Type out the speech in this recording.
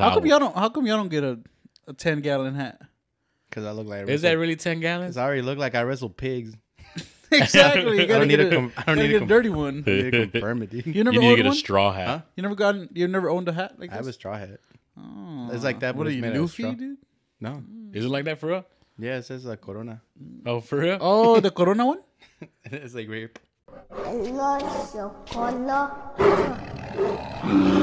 How come y'all don't? How come y'all don't get a, a ten gallon hat? Because I look like I Is that really ten gallons? 'cause I already look like I wrestled pigs. exactly. You I gotta don't need get to. a, Com- I gotta don't need get a dirty one. I need to confirm it, dude. You never You need to owned get a one. straw hat. Huh? You never gotten. You never owned a hat like I have a straw hat. Oh. It's like that, What are it's you, made out of Luffy, dude? No. Hmm. Is it like that for real? Yeah, it says like Corona. Oh, for real? Oh, the Corona one. it's like rape. Los chocolate.